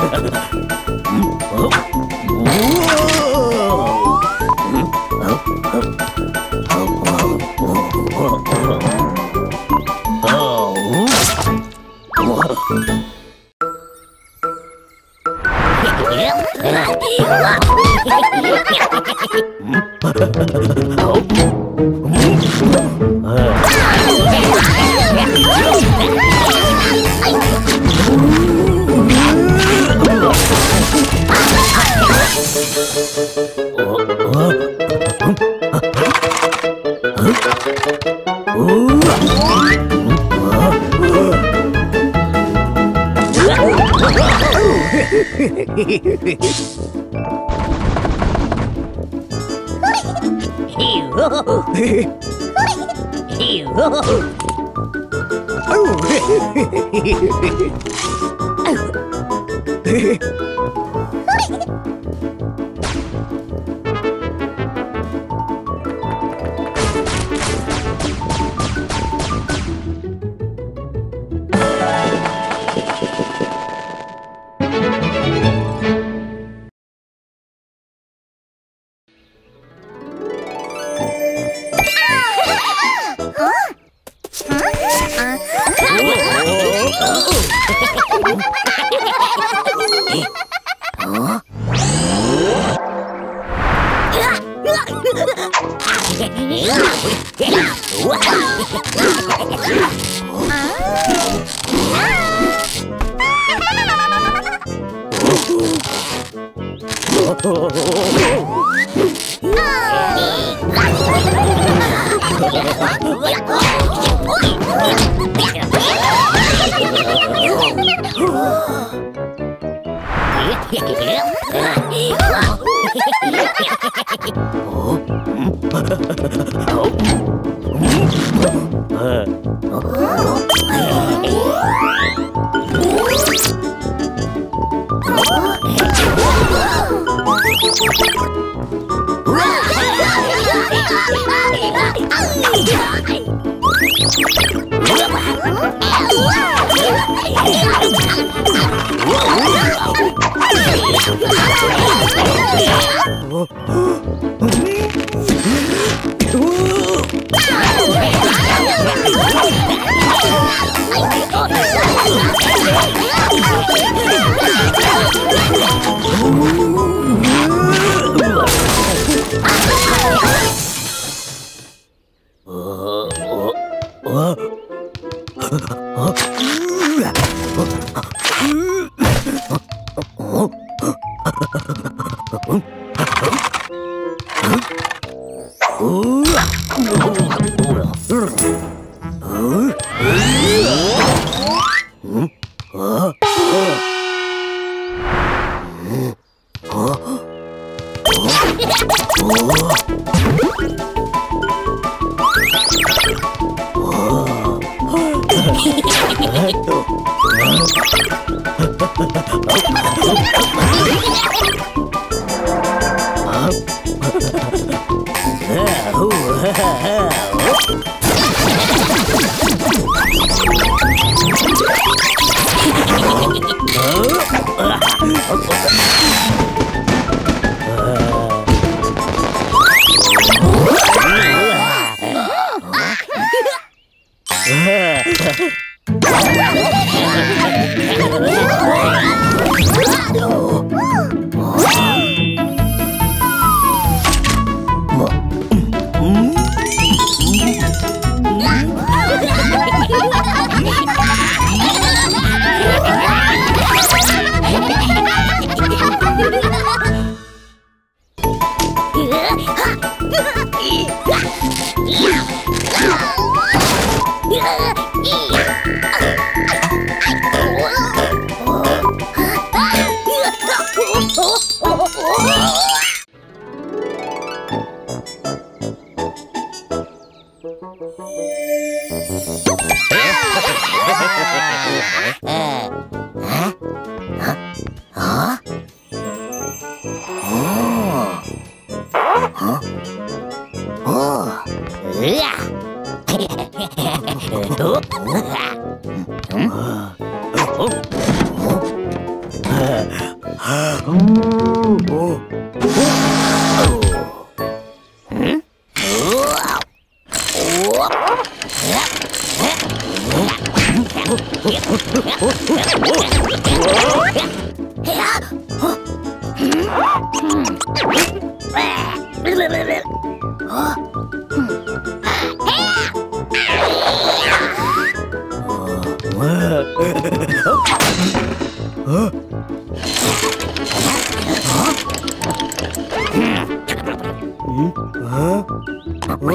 Oh! oh. Oh! Oh. É.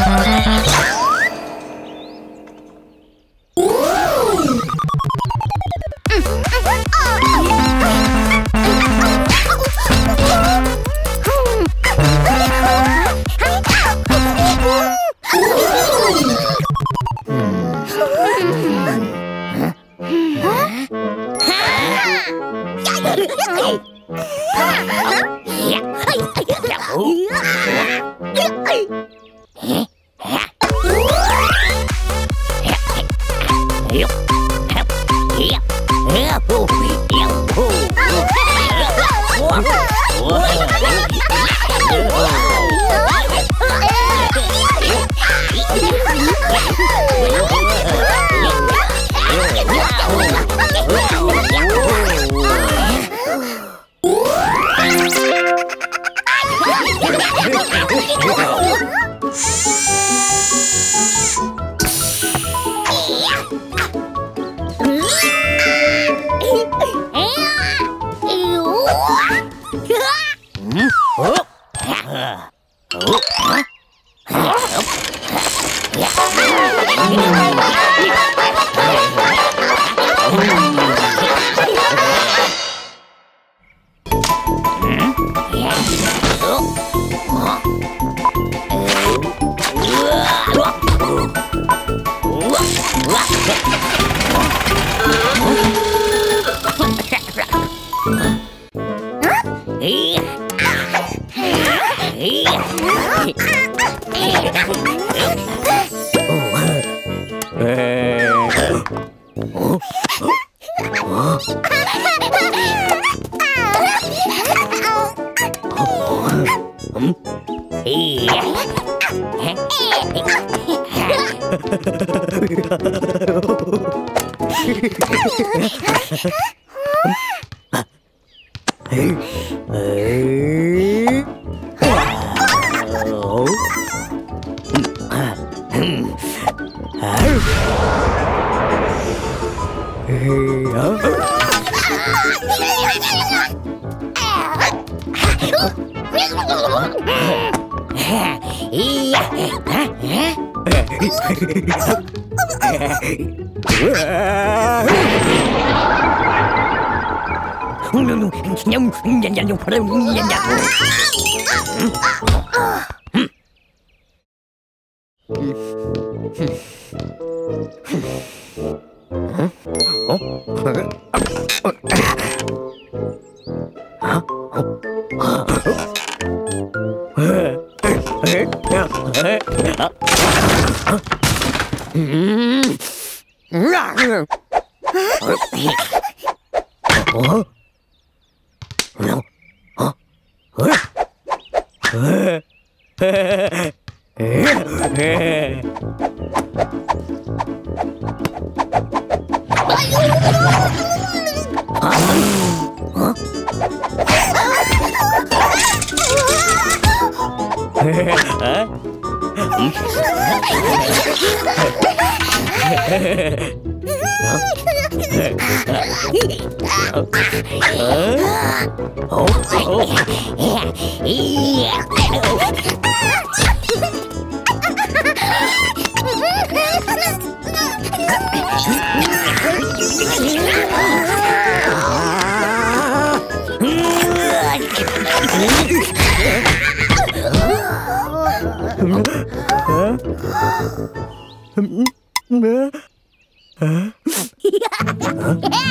Bye. Ha ha ha! 그래 움직이냐고 어? 어? 어? Huh? Whoa!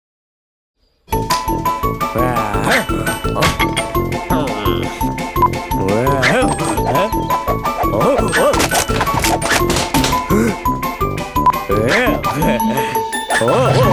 Oh!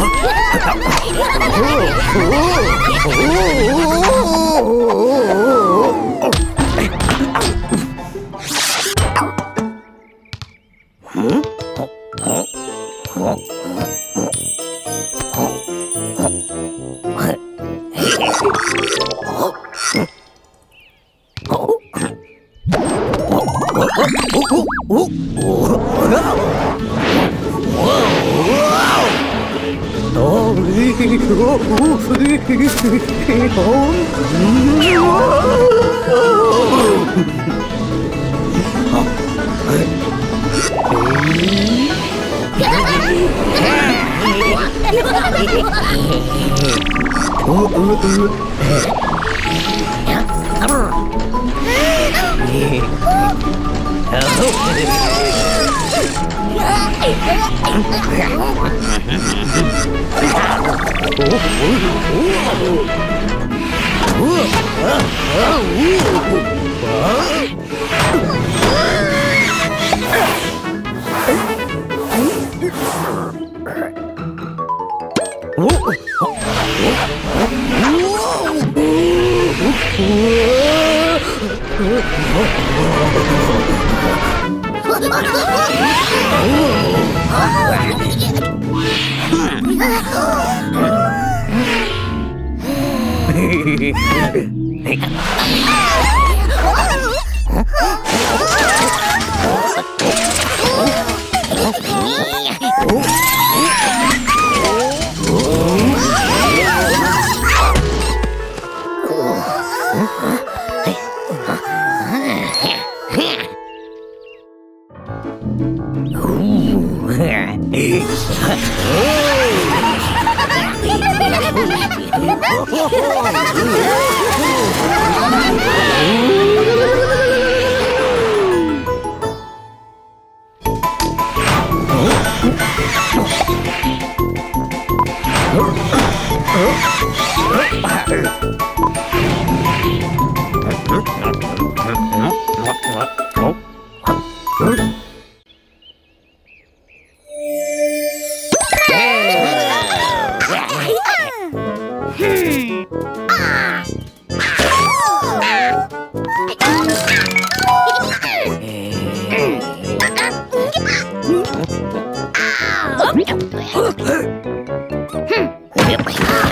오, 오, 오, 오, 오, 오, 오. Oh! Hey! Definitely.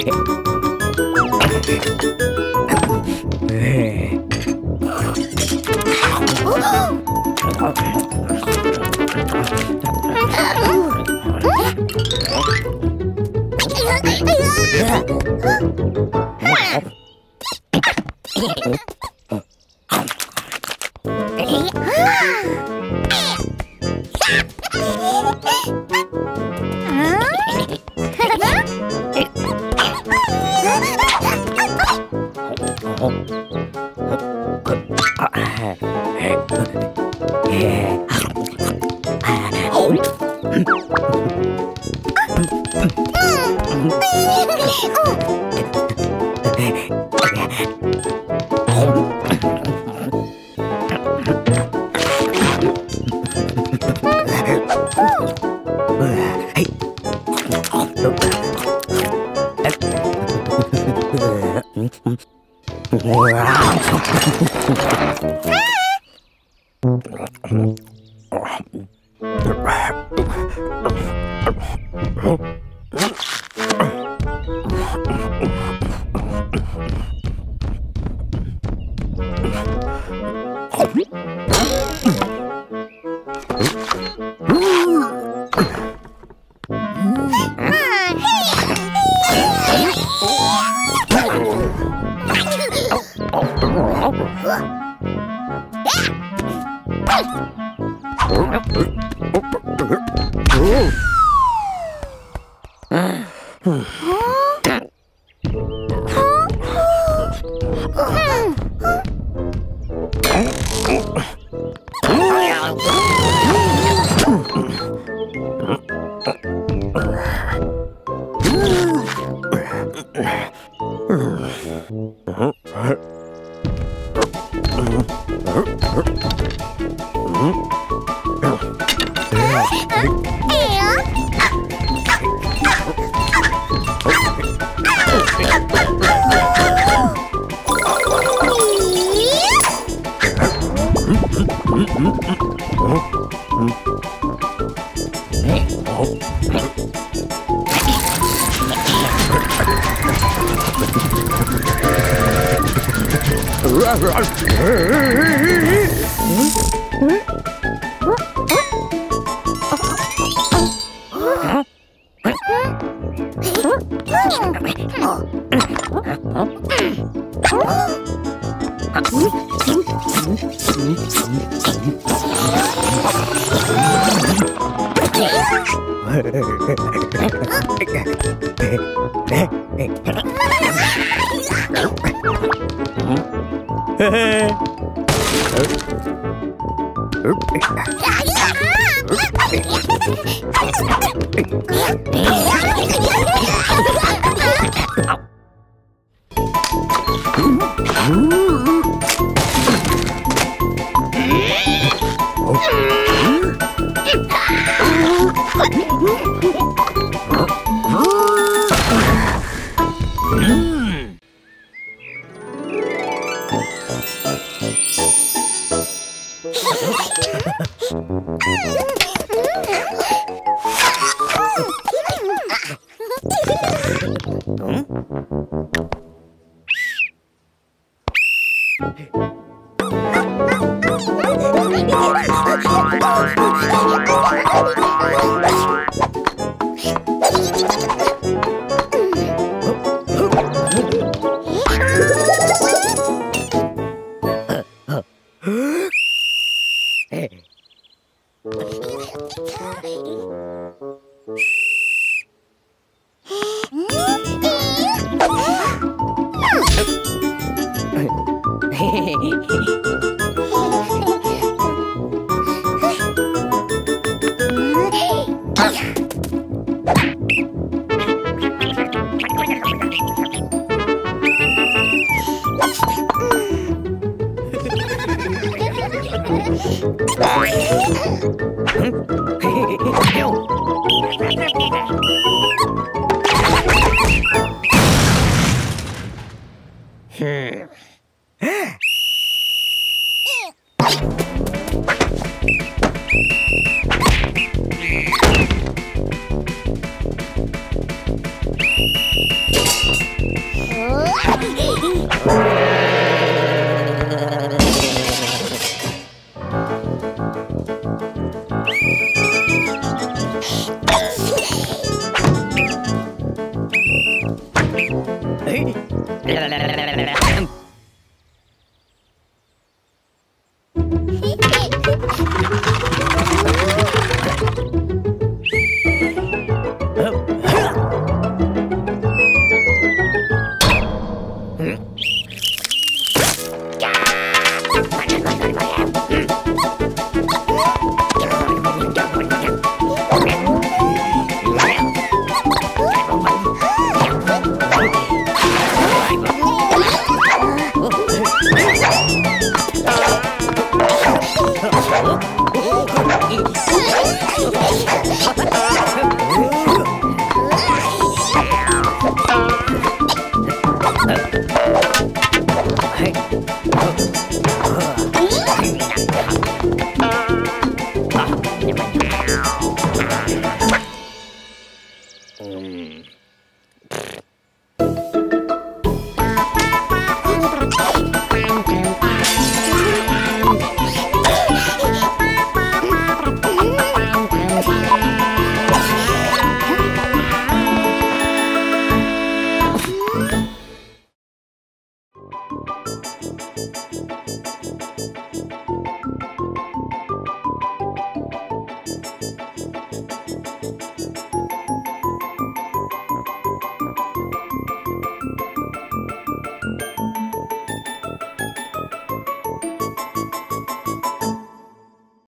Oh! Ah! Hein Yeah. Hey.